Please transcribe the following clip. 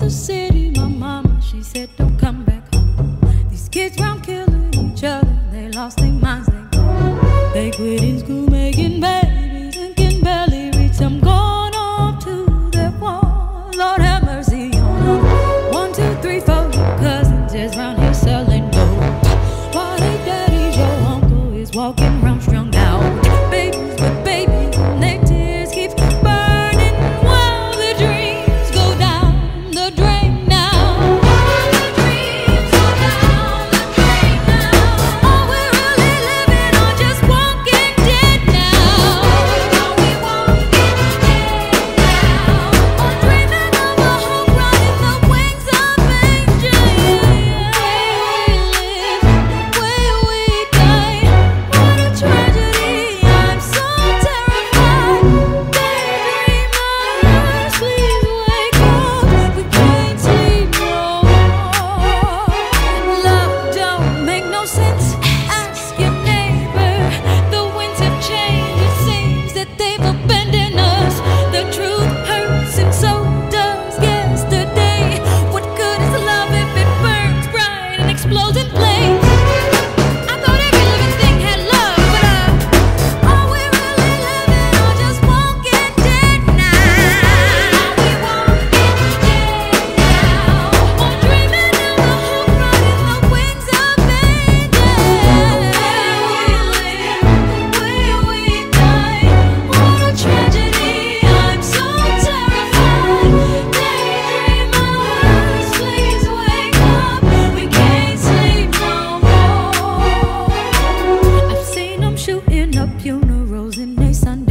the city. My mama, she said, don't come back home. These kids round killing each other. They lost their minds, they gone. They quit in school. funerals in a Sunday.